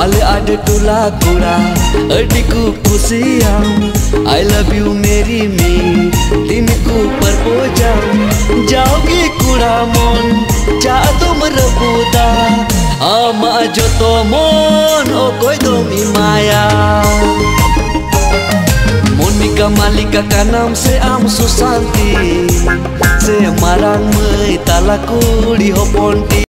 Ale ada tula kura Adikku pusiam I love you marry me Diniku perpojam Jauhi kura mon Jatuh merebuta Ama joto mon Okoi domi maya Mon mika malika kanam se am susanti Se marang mai talaku di hoponti